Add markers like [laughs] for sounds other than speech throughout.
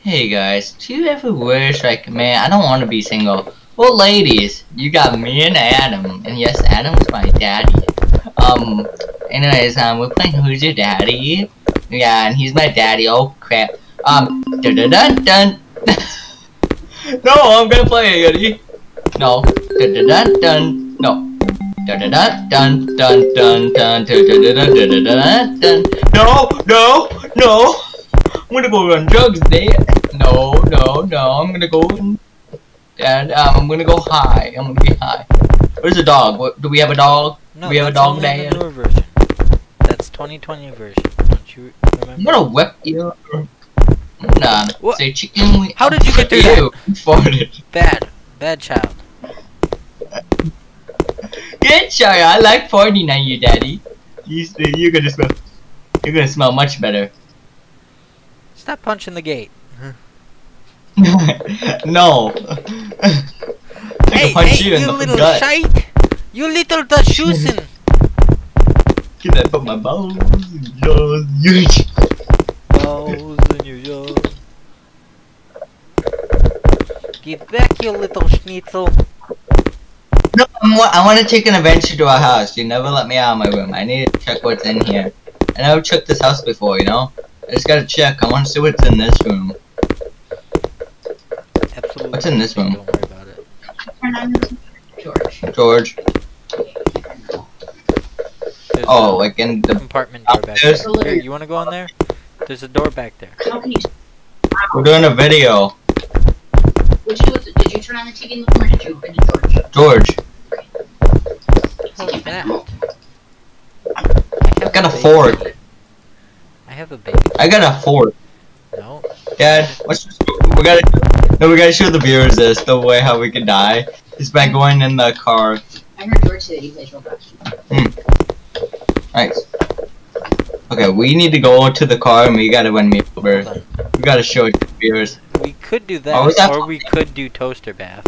Hey guys, do you ever wish like, man, I don't want to be single. Well, ladies, you got me and Adam, and yes, Adam's my daddy. Um, anyways, um, we're playing Who's Your Daddy? Yeah, and he's my daddy. Oh crap. Um, dun dun dun dun. no, I'm gonna play it, Yeti. No, dun dun dun dun. No. Dun dun dun dun dun dun dun dun dun dun dun dun dun. No, no, no. I'm gonna go run drugs, Dad. No, no, no. I'm gonna go. Dad, um, I'm gonna go high. I'm gonna be high. Where's the dog? What, do we have a dog? No, we have a dog only day? the newer version. That's 2020 version. Don't you remember? I'm gonna whip you. Nah, What? say chicken. [laughs] How did you get through you? [laughs] farted. Bad, bad child. Good try. I like farting on you, Daddy. You, you're gonna smell. You're gonna smell much better. Stop punching the gate. [laughs] no. I Hey, can punch hey, you you, in the little gut. shite! You little dashusin! Can I put my balls in yours? You. Balls in your jaw. Get back, you little schnitzel. No, I'm, I want to take an adventure to our house. You never let me out of my room. I need to check what's in here. I never checked this house before, you know? I just gotta check. I want to see what's in this room. Absolutely. What's in this room? Don't worry about it. Turn on the George. George. There's Oh, like in the. compartment door back there. Here, you wanna go in there? There's a door back there. How can you? We're doing a video. Would you? Did you turn on the TV in the room or did you? Or did George? George. What's that? I got a fork. I have a baby. I got a fork. No. Dad, let's. We gotta. No, we gotta show the viewers this. The way how we could die is by going in the car. I heard George say that he plays Roblox. Hmm. Nice. Okay, we need to go to the car and we gotta run me over. We gotta show it to the viewers. We could do that, that or we could do toaster bath.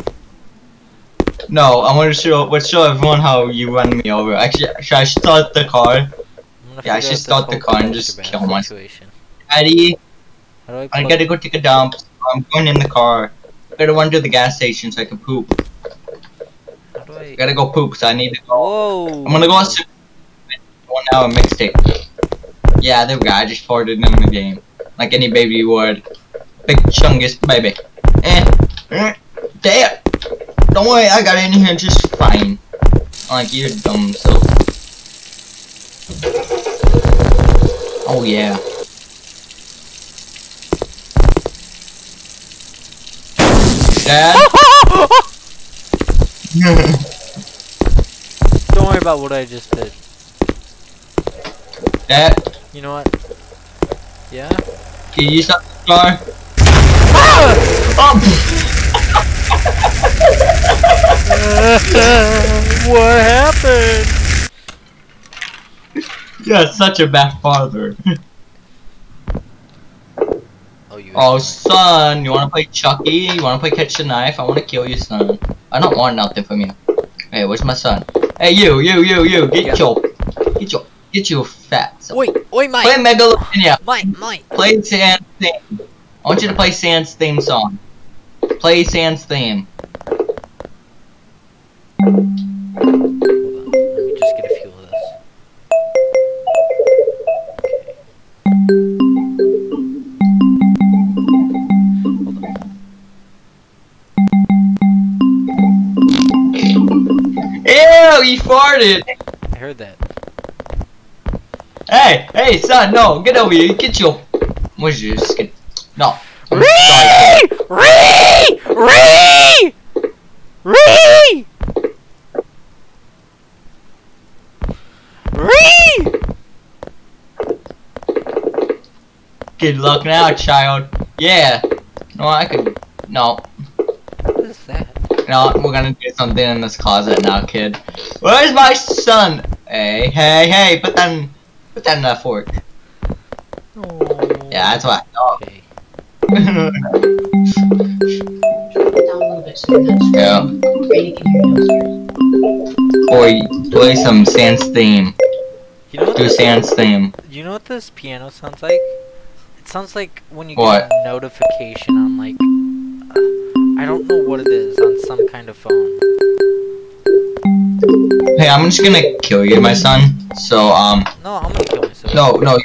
No, I want to show. Let's show everyone how you run me over. Actually, should I start the car? Yeah, I should start the car and just kill myself. situation. Daddy, I I gotta go take a dump. I'm going in the car. I gotta run to the gas station so I can poop. I? I gotta go poop, so I need to go. Whoa! I'm gonna go on s- one hour mixtape. Yeah, there we go. I just farted in the game. Like any baby would. Big chungus baby. Eh. eh. Damn. Don't worry, I got in here just fine. Like you're dumb, so. Oh yeah. Dad? [laughs] Don't worry about what I just did. Dad, You know what? Yeah? can you stop the car? Ah! Oh! [laughs] what happened? You're such a bad father. Oh, you. Oh, son, you wanna play Chucky? You wanna play catch the knife? I wanna kill you, son. I don't want nothing from you. Hey, where's my son? Hey, you, you, you, you, get Yeah. your, get your, get your fat son. Oi, oi, Mike! Play Megalovania. Mike, Mike! Play Sans theme. I want you to play Sans theme song. Play Sans theme. I heard that. Hey, hey, son, no, get over here. Get your, what's your skin? No. Kid. Ree! Ree! Ree! Ree! Good luck now, child. Yeah. No, I could. No, What is that? no, we're gonna do something in this closet now, kid. Where's my son? Hey, hey, hey! Put that, in, put that in that fork. Oh. Yeah, that's what. Oh. Okay. Drop it down a little bit so that yeah. Brady can hear those. Boy, play some Sans theme. You know Do this, Sans theme. Do you know what this piano sounds like? It sounds like when you What? get a notification on like uh, I don't know what it is on some kind of phone. Hey, I'm just gonna kill you, my son. So, um, No, I'm gonna kill myself. no, no.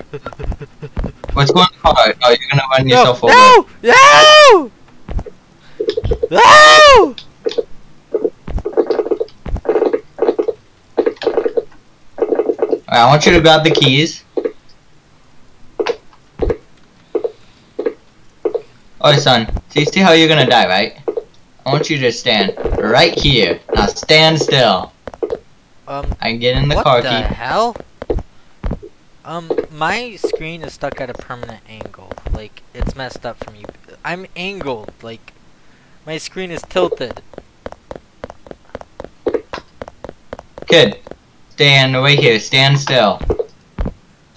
What's going on? No, you're gonna run no, yourself over. no, no, no! Alright, I want you to grab the keys. Alright, son. So you see how you're gonna die, right? I want you to stand right here. Now stand still. Um, I can get in the car. what the key. hell? Um, my screen is stuck at a permanent angle. Like, it's messed up from you. I'm angled. Like, my screen is tilted. Kid, stand right here. Stand still.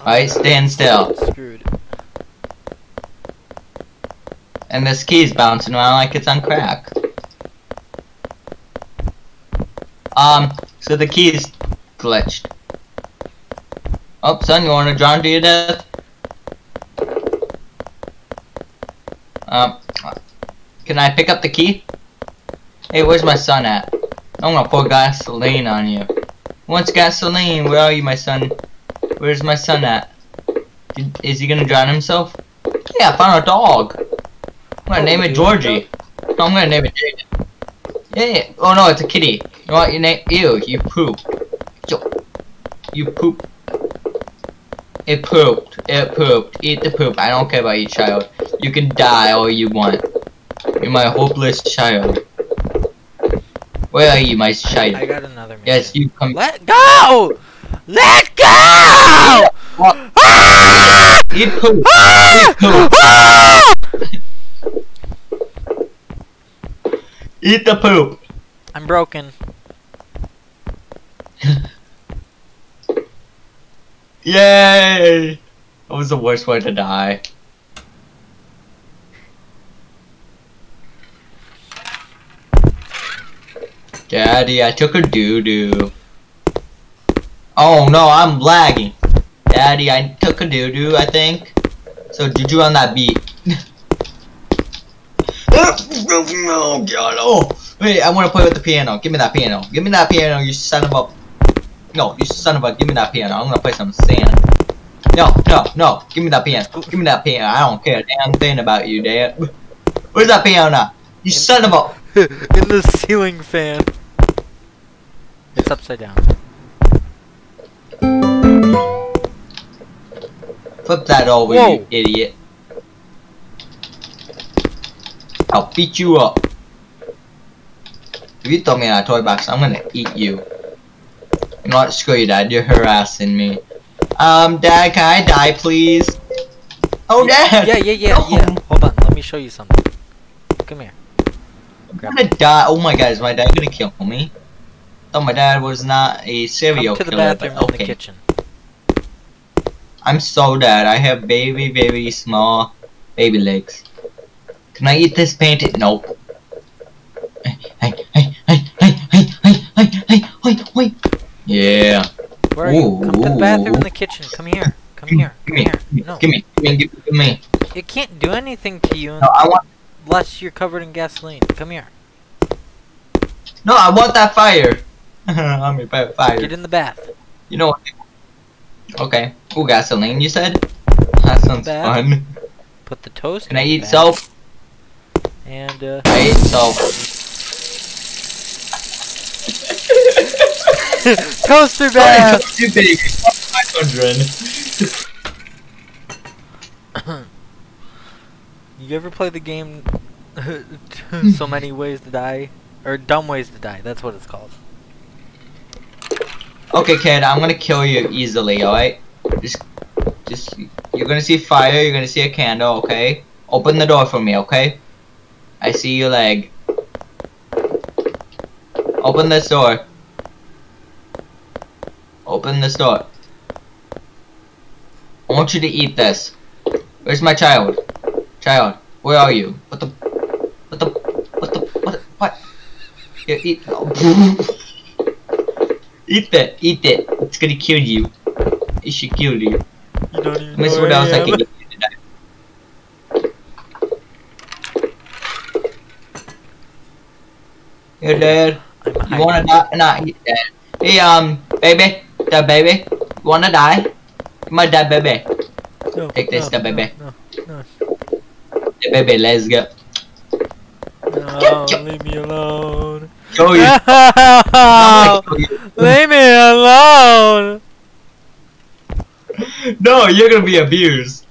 Alright, stand still. Screwed. And this key's bouncing around like it's on crack. Um, so the key's glitched. Oh, son, you wanna drown to your death? Um, can I pick up the key? Hey, where's my son at? I'm gonna pour gasoline on you. Wants gasoline? Where are you, my son? Where's my son at? Is he gonna drown himself? Yeah, I found a dog. I'm gonna Oh, name it. Georgie. I'm gonna name it Jaden. Yeah. Oh no, it's a kitty. You want your name? Ew, you poop. Yo. You poop. It pooped. It pooped. Eat the poop. I don't care about you, child. You can die all you want. You're my hopeless child. Where are you, my child? I got another mission. Yes, you come. Let go! Let go! What? Ah! Eat poop. Ah! Eat poop. Ah! [laughs] Eat the poop. I'm broken. Yay! That was the worst way to die. Daddy, I took a doo doo. Oh no, I'm lagging. Daddy, I took a doo doo, I think. So, did you on that beat? [laughs] oh god, oh! Wait, I wanna play with the piano. Give me that piano. Give me that piano, you son of a. No, you son of a. Give me that piano. I'm gonna play some Sans. No, no, no. Give me that piano. Give me that piano. I don't care a damn thing about you, Dad. Where's that piano? You son of a. [laughs] In the ceiling fan. It's upside down. Flip that over, Whoa. you idiot. I'll beat you up. If you throw me in a toy box, I'm gonna eat you. You know what? Screw you, Dad. You're harassing me. Um, Dad, can I die, please? Oh, Dad! Yeah, yeah, yeah, No. yeah. Hold on, let me show you something. Come here. I'm gonna die. Oh my god, is my dad gonna kill me? Thought my dad was not a serial Come to the killer, bathroom but in the okay. kitchen. I'm so dead. I have very, very small baby legs. Can I eat this painting? Nope. Hey, hey, hey, hey, hey, hey, hey, hey, hey, hey, hey. Yeah. Where are you? Come to the bathroom in the kitchen. Come here. Come here. Come me, here. give me, No, give me, give me, give me, it can't do anything to you No, I want, unless you're covered in gasoline. Come here. no, I want that fire. [laughs] I'm a fire. Get in the bath. You know what? Okay. Ooh, gasoline, you said? That sounds fun. Put the toast. Can I eat bath, soap? And uh, I ate soap. [laughs] toaster bath. you baby. 500. [coughs] You ever play the game [laughs] So Many Ways to Die? Or Dumb Ways to Die, that's what it's called. Okay, kid, I'm gonna kill you easily, alright? Just, just, you're gonna see fire, you're gonna see a candle, okay? Open the door for me, okay? I see your leg. Open this door. Open this door. I want you to eat this. Where's my child? Child, where are you? What the? What the? What the? What? What? Here, eat. Oh. [laughs] eat that. Eat it. It's gonna kill you. It should kill you. You don't even know what else I, I can give you tonight. Here, Dad. You wanna not not eat that? Hey, um, baby the baby, you wanna die? My dad, baby, No, Take this, no, the baby. No, no, the baby, let's go. no, leave me alone. You. No, I'm gonna show you. leave me alone. No, you're gonna be abused.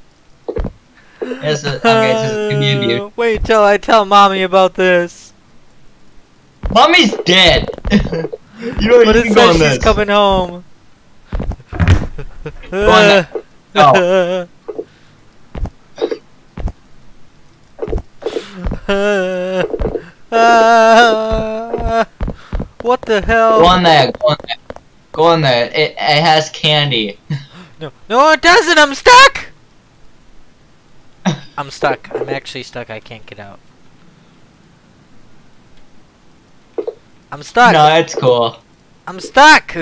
Yes, uh, okay, so to be abused. Uh, Wait till I tell mommy about this. Mommy's dead. [laughs] you know But you it says she's this. coming home. Go on that. Go. [laughs] Oh. [laughs] what the hell? Go on there. Go on there. Go on there. It, it has candy. [laughs] No, no, it doesn't. I'm stuck. I'm stuck. I'm actually stuck. I can't get out. I'm stuck. no, it's cool. I'm stuck.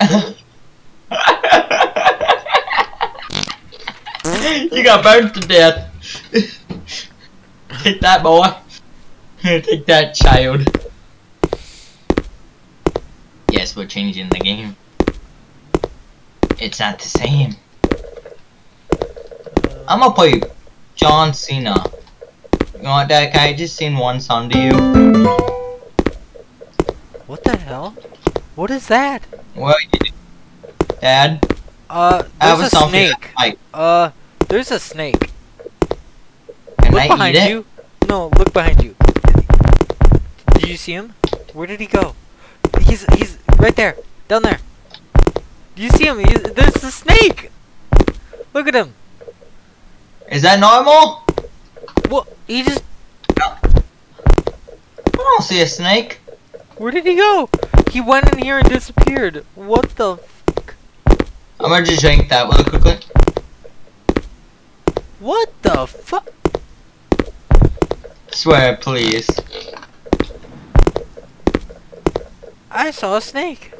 [laughs] you got burned to death. Take that, boy. Take that, child. Yes, we're changing the game. It's not the same. I'm gonna play John Cena. You want that guy? Just sing one song to you. what the hell? What is that? What are you doing? Dad? Uh, there's a a song for you. snake. Uh, there's a snake. can Look I behind eat it? you. No, look behind you. Did you see him? Where did he go? He's he's right there, down there. Do you see him? He's, there's the snake. Look at him. Is that normal? What? He just. I don't see a snake. Where did he go? He went in here and disappeared. What the? Fuck? I'm gonna just drink that one quickly. What the fuck? Swear, please. I saw a snake.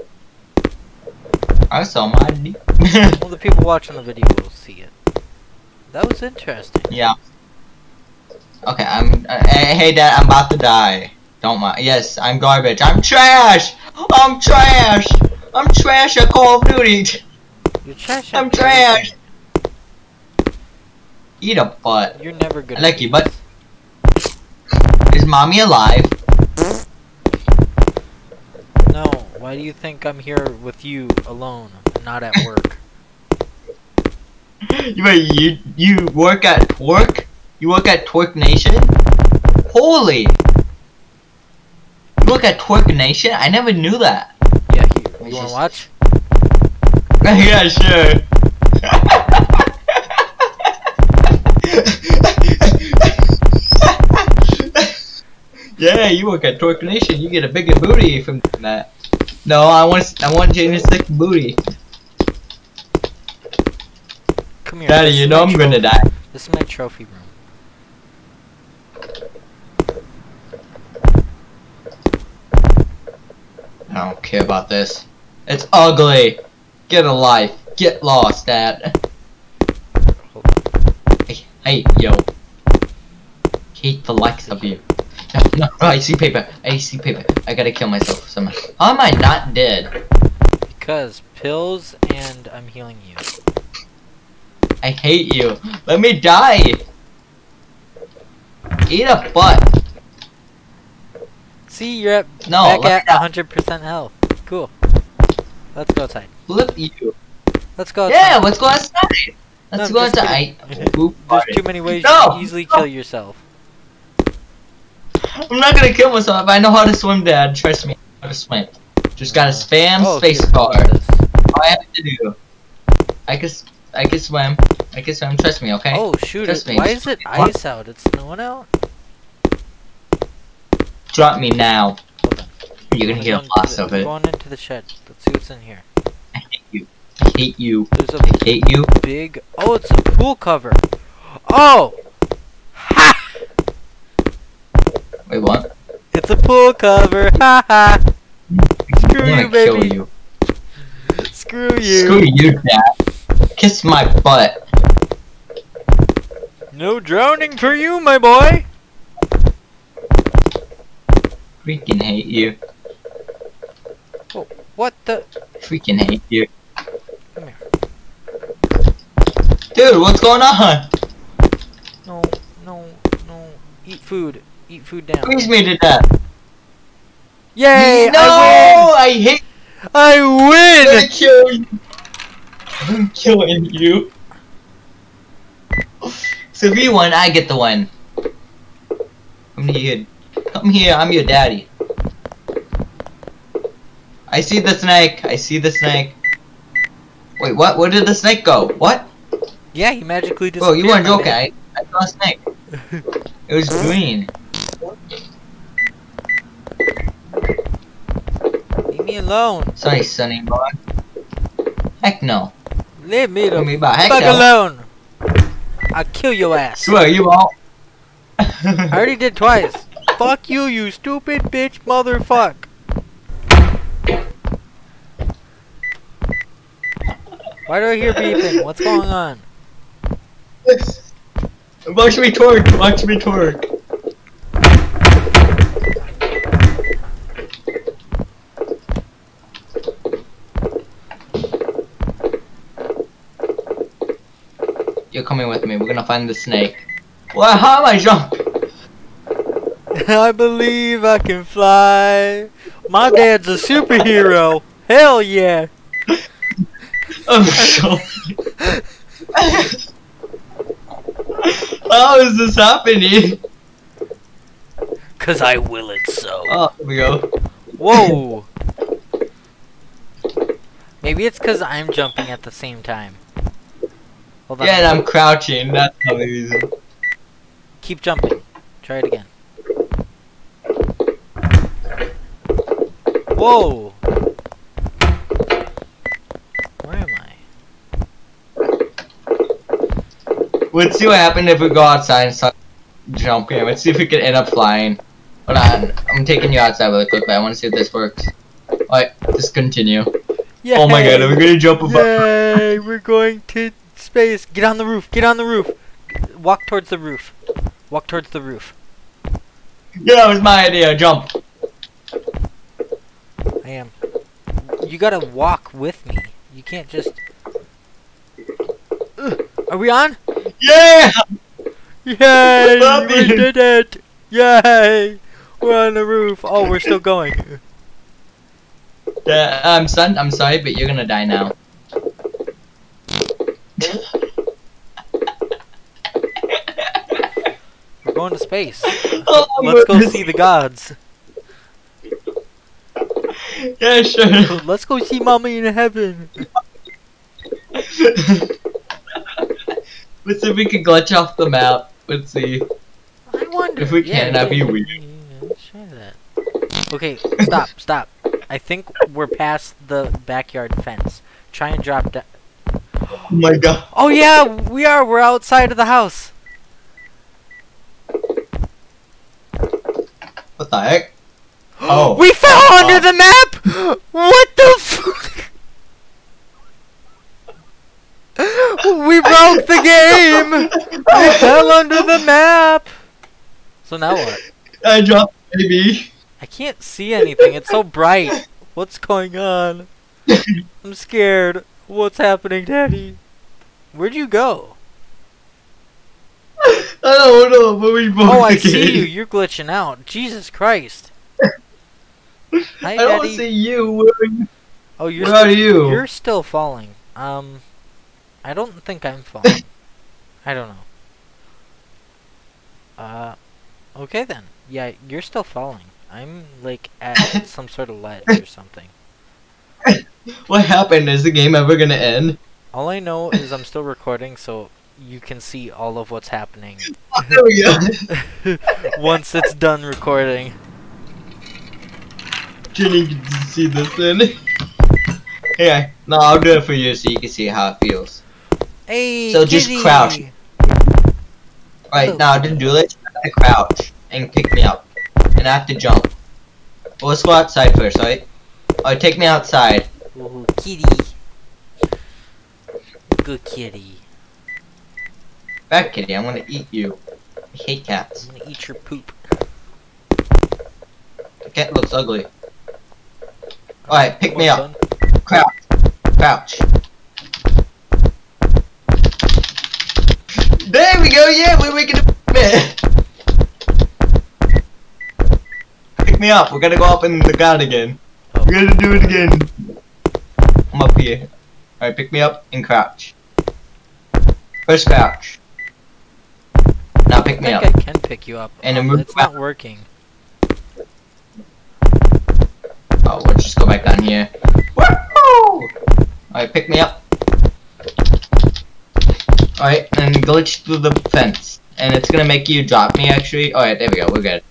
I saw my D. Well, [laughs] the people watching the video will see it. That was interesting. yeah. Okay, I'm. Uh, hey, Dad, I'm about to die. Don't mind. Yes, I'm garbage. I'm trash. I'm trash. I'm trash at Call of Duty. You're trash. I'm trash. Eat a butt. You're never good. I like you, but- Is mommy alive? No. Why do you think I'm here with you alone, not at work? [laughs] Wait, you you work at Twerk? You work at Twerk Nation? Holy! You work at Twerk Nation? I never knew that. yeah. Here. You wanna watch? [laughs] yeah, sure. [laughs] yeah, you work at Twerk Nation. You get a bigger booty from that. No, I want I want Jaden's thick booty. Come here. Daddy, you know I'm gonna die. This is my trophy room. I don't care about this. It's ugly. Get a life. Get lost, Dad. Hey, hey, yo. Hate the likes of you. No, [laughs] no, no, I see paper. I see paper. I gotta kill myself somehow. How am I not dead? Because pills and I'm healing you. I hate you. Let me die. Eat a butt. See, you're at No, back at 100% health. Cool. Let's go outside. Flip you. Let's go outside. Yeah, let's go outside. Let's No, go outside. [laughs] There's too many ways No, you can easily no. kill yourself. I'm not gonna kill myself. I know how to swim, Dad. Trust me. I know how to swim. Just gotta uh-huh. spam Oh, space here, bar. All I have to do. I can, I can swim. I can swim. Trust me, okay? Oh shoot! Trust It, me. why is it ice out? It's snowing out. Drop me now. You're gonna get a blast the- of it. Going into the shed. Let's see what's in here. I hate you. I hate you. There's a I hate you. big. Oh, it's a pool cover. Oh. Ha! Wait, what? It's a pool cover. [laughs] Ha ha. Screw you, kill baby. you. Screw you. Screw you, Dad. Kiss my butt. No drowning for you, my boy. Freaking hate you. Oh, What the? Freaking hate you. Come here. Dude, what's going on? No, no, no. Eat food. Eat food down. Freeze me to death. Yay! no! I I hate! I win! to kill you. I'm killing you. So if you win, I get the win. Come here. Come here, I'm your daddy. I see the snake. I see the snake. Wait, what? Where did the snake go? What? Yeah, he magically Bro, disappeared. you weren't joking. I, I saw a snake. It was green. Leave me alone. Sorry, Sonny boy. Heck no. Leave me Tell me heck fuck no. alone. I'll kill your ass. Swear you won't. I already did twice. [laughs] Fuck you, you stupid bitch motherfuck. Why do I hear beeping? What's going on? Watch me torque. Watch me torque. You're coming with me. We're gonna find the snake. What? How am I jump? [laughs] I believe I can fly. My dad's a superhero. Hell yeah. [laughs] I'm so. How is this happening? [laughs] Cause I will it so. Oh, here we go. Whoa. Maybe it's cause I'm jumping at the same time. Hold on. Yeah, and I'm crouching. That's the reason. Keep jumping. Try it again. Whoa! Where am I? Let's see what happened if we go outside and start jumping. Let's see if we can end up flying. Hold on, I'm taking you outside really quickly. I want to see if this works. Alright, just continue. Yay! Oh my god, are we gonna jump above? Yay! We're going to space. Get on the roof. Get on the roof. Walk towards the roof. Walk towards the roof. Yeah, that was my idea. Jump. Am. You gotta walk with me. You can't just. Ugh. Are we on? Yeah! Yay! [laughs] Love we you. did it! Yay! We're on the roof. Oh, we're still going. Uh, I'm son. I'm sorry, but you're gonna die now. We're going to space. [laughs] Oh, Let's go see the gods. [laughs] Yeah, sure. [laughs] Let's go see mommy in heaven. [laughs] Let's see if we can glitch off the map. Let's see. I wonder. If we can, that'd be yeah, weird. yeah, Let's try that. Okay, stop, stop. I think we're past the backyard fence. Try and drop down. Oh my god. Oh yeah, we are. We're outside of the house. What the heck? Oh. We fell Oh. under oh. the map. What the fuck? we broke the game. We fell under the map. So now what? I dropped baby. I can't see anything. It's so bright. What's going on? I'm scared. What's happening, Daddy? Where'd you go? I don't know, but we broke Oh, I the see game. you. You're glitching out. Jesus Christ. Hi, I don't Daddy. see you. Where are you? Oh, you're Where are you? You're still falling. Um, I don't think I'm falling. [laughs] I don't know. Uh, okay then. Yeah, you're still falling. I'm like at [laughs] some sort of ledge or something. What happened? Is the game ever gonna end? All I know is I'm still recording, so you can see all of what's happening [laughs] go. once it's done recording. Can you see this then? Yeah, no, I'll do it for you so you can see how it feels. Hey, So just kitty! crouch. Alright, now to do this, I gotta crouch and pick me up. And I have to jump. Well, let's go outside first, alright? Alright, oh, take me outside. Mm-hmm. Ooh, kitty. Good kitty. Back, kitty, I'm gonna eat you. I hate cats. I'm gonna eat your poop. The cat looks ugly. Alright, pick me up. Crouch. Crouch. There we go, yeah, we're making a bit. Pick me up, we're gonna go up in the ground again. Oh. We're gonna do it again. I'm up here. Alright, pick me up and crouch. First crouch. Now pick I me think up. I can pick you up. And move it's not working. Oh, we'll just go back down here. Woo! Alright, pick me up. Alright, and glitch through the fence. And it's gonna make you drop me actually. Alright, there we go, we're good.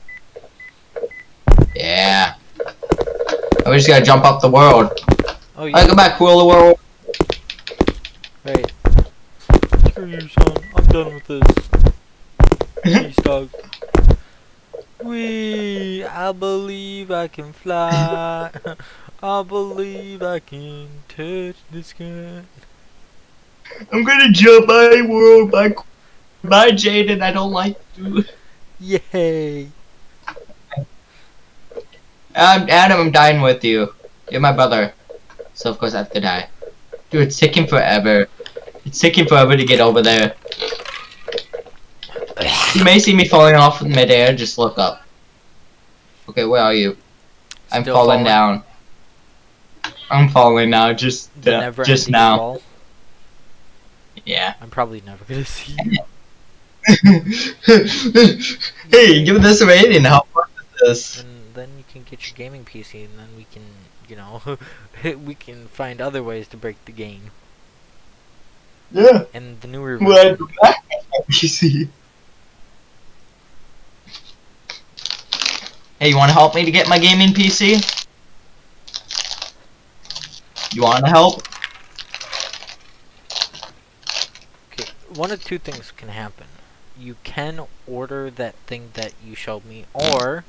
Yeah. We just gotta jump up the world. Oh, yeah. Alright, go back, rule the world. Right. Screw you, son. I'm done with this. [laughs] Peace, dog. Wee, I believe I can fly. I believe I can touch the sky. I'm gonna jump my world by by Jaden. I don't like to. Yay! Um, Adam, I'm dying with you. You're my brother. So of course I have to die. Dude, it's taking forever. It's taking forever to get over there. You may see me falling off in midair, just look up. Okay, where are you? I'm Still falling falling? down. I'm falling now, just The uh, never just now. fall. Yeah. I'm probably never gonna see you. [laughs] hey, give this a rating. How fun is this? And then you can get your gaming PC, and then we can, you know, [laughs] we can find other ways to break the game. Yeah. And the newer Well, version. you see. Hey, you want to help me to get my gaming PC? You want to help? Okay, one of two things can happen. You can order that thing that you showed me, or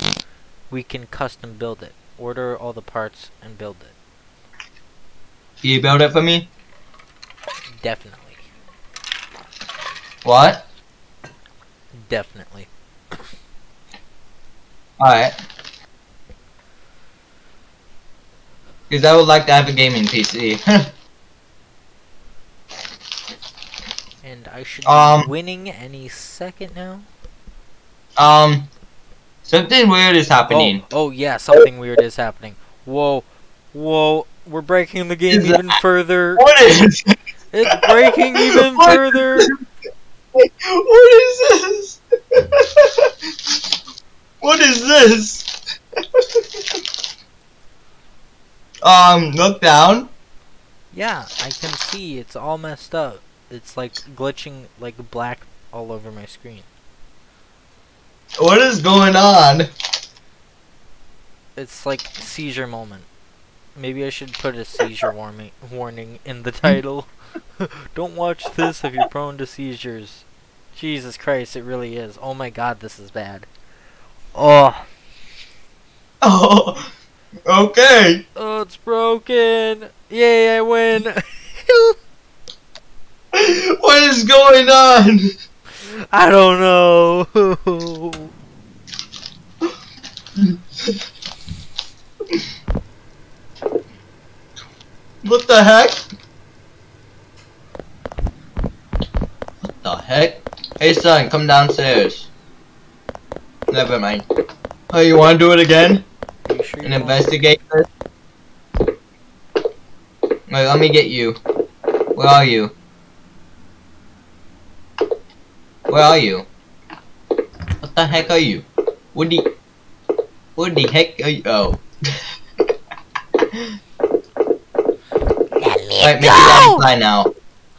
we can custom build it. Order all the parts and build it. Can you build it for me? Definitely. What? Definitely. Alright. Because I would like to have a gaming PC. [laughs] And I should Um, be winning any second now. um, something weird is happening. Oh, oh yeah, something weird is happening. Whoa, whoa, we're breaking the game Is that- even further. What is? [laughs] It's breaking even What? further. [laughs] What is this? What is this? [laughs] um, look down. Yeah, I can see it's all messed up. It's like glitching like black all over my screen. What is going on? It's like seizure moment. Maybe I should put a seizure warning warning in the title. [laughs] Don't watch this if you're prone to seizures. Jesus Christ, it really is. Oh my god, this is bad. Oh, Oh, [laughs] okay. oh, it's broken. Yay, I win. [laughs] What is going on? I don't know. What the heck? What the heck? Hey son, come downstairs. Never mind. Oh, you wanna do it again? Are you sure you And investigate this? Wait, let me get you. Where are you? Where are you? What the heck are you? What the... What the heck are you? Oh. Let me Alright, make your daddy fly now.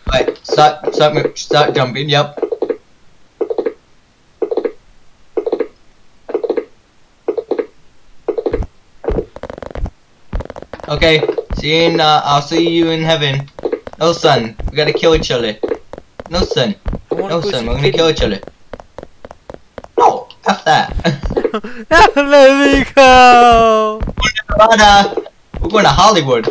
Alright, start, start, mo- start jumping, yep. Okay, see you in, uh, I'll see you in heaven. No son, we gotta kill each other. No son, no son, we're gonna kill each other. No, F that. [laughs] Let me go. Nevada, we're going to Hollywood.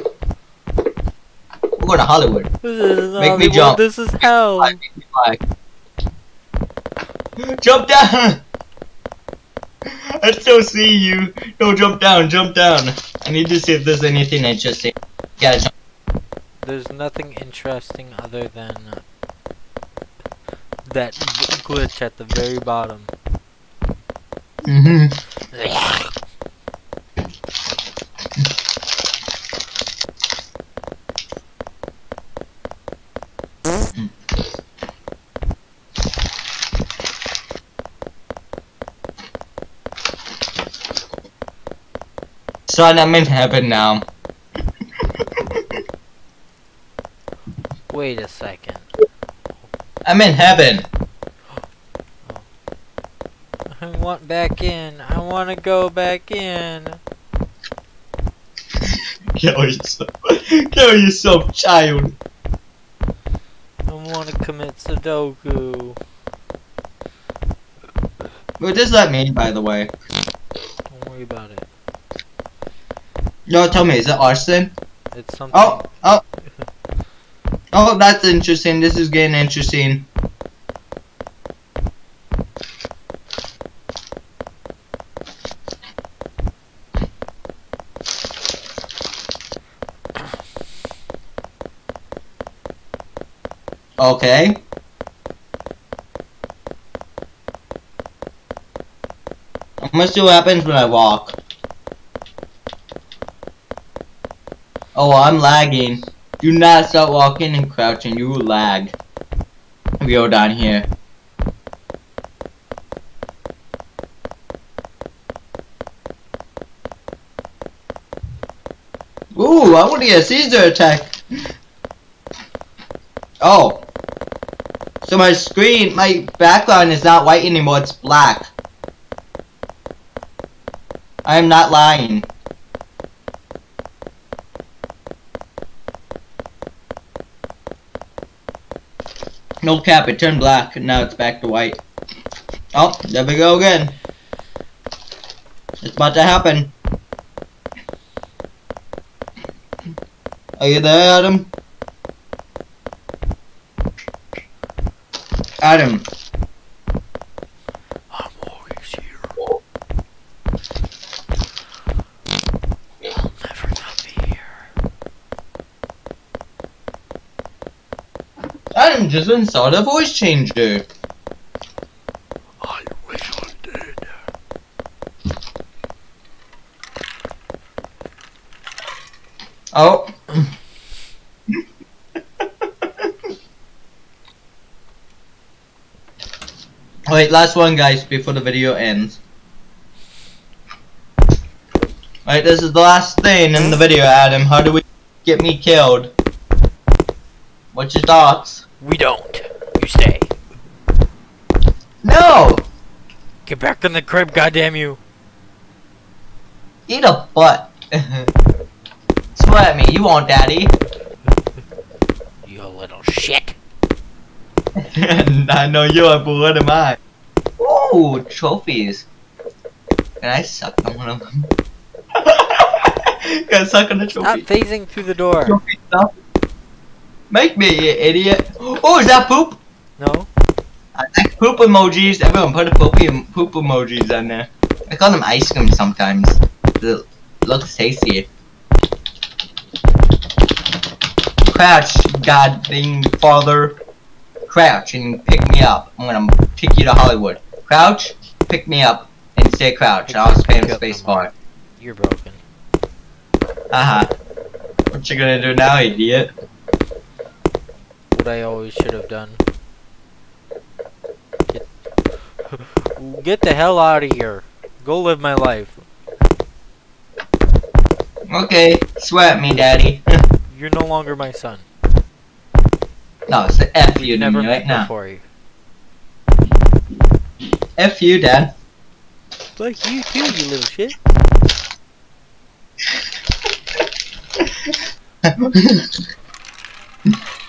We're going to Hollywood. Make me jump. This is hell. Fly, make me fly. Jump down! [laughs] I still see you. No, jump down, jump down. I need to see if there's anything interesting. Yeah. There's nothing interesting other than uh, that glitch at the very bottom. hmm Son, I'm in heaven now. Wait a second. I'm in heaven. I want back in. I want to go back in. Kill yourself. Kill yourself, child. I want to commit Sudoku. What does that mean, by the way? Don't worry about it. No, tell me, is it arson? It's something. Oh, oh. Oh, that's interesting. This is getting interesting. Okay. I'm gonna see what happens when I walk. Oh, I'm lagging. Do not start walking and crouching. You will lag. We go down here. Ooh, I want to get a Caesar attack. Oh. So my screen, my background is not white anymore, it's black. I am not lying. No cap, it turned black, and now it's back to white. Oh, there we go again. It's about to happen. Are you there, Adam? Adam. I'm always here. I'll never not be here. Just installed a voice changer. I wish I did. Oh. [laughs] Wait, last one, guys, before the video ends. Alright, this is the last thing in the video, Adam. How do we get me killed? What's your thoughts? We don't. You stay. No! Get back in the crib, goddamn you. Eat a butt. [laughs] Swear at me, you won't, Daddy. [laughs] You little shit. and [laughs] I know you are, but what am I? Ooh, trophies. Can I suck on one of them? Can I suck on the Stop trophy? phasing through the door. trophy stuff? Make me, you idiot. Oh, is that poop? No? I like poop emojis. Everyone put a poopy poop emojis on there. I call them ice cream sometimes. It looks tasty. Crouch, goddamn father. Crouch and pick me up. I'm gonna take you to Hollywood. Crouch, pick me up, and stay crouch. I'll spam Pick up space bar. You're broken. Uh-huh. What you gonna do now, idiot? What I always should have done. Get, [laughs] Get the hell out of here. Go live my life. Okay, sweat me, daddy. [laughs] You're no longer my son. no, it's the F you Never met right now. before you. F you, dad. Like you too, you little shit. [laughs]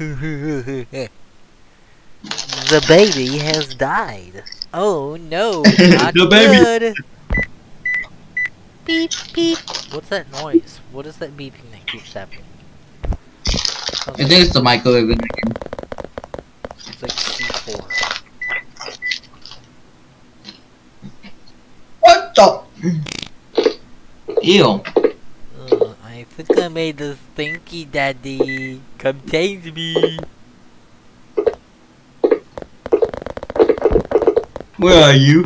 the baby has died. Oh no, [laughs] not The baby- good. [laughs] Beep beep. What's that noise? What is that beeping that keeps happening? I like, it's the microwave in the game. it's like C4. Ew. Uh, I I made a stinky daddy. Come change me. Where are you?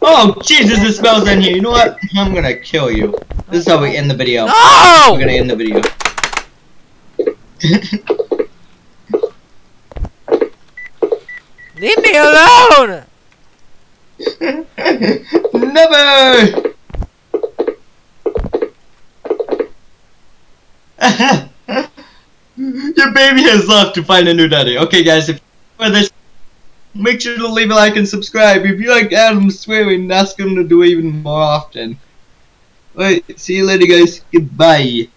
Oh, Jesus, it smells in here. You know what? I'm gonna kill you. This is how we end the video. We're gonna end the video. Leave me alone! [laughs] Never! [laughs] Your baby has left to find a new daddy. Okay, guys, if you this, make sure to leave a like and subscribe. If you like Adam swearing, ask him to do even more often. Alright, see you later, guys. Goodbye.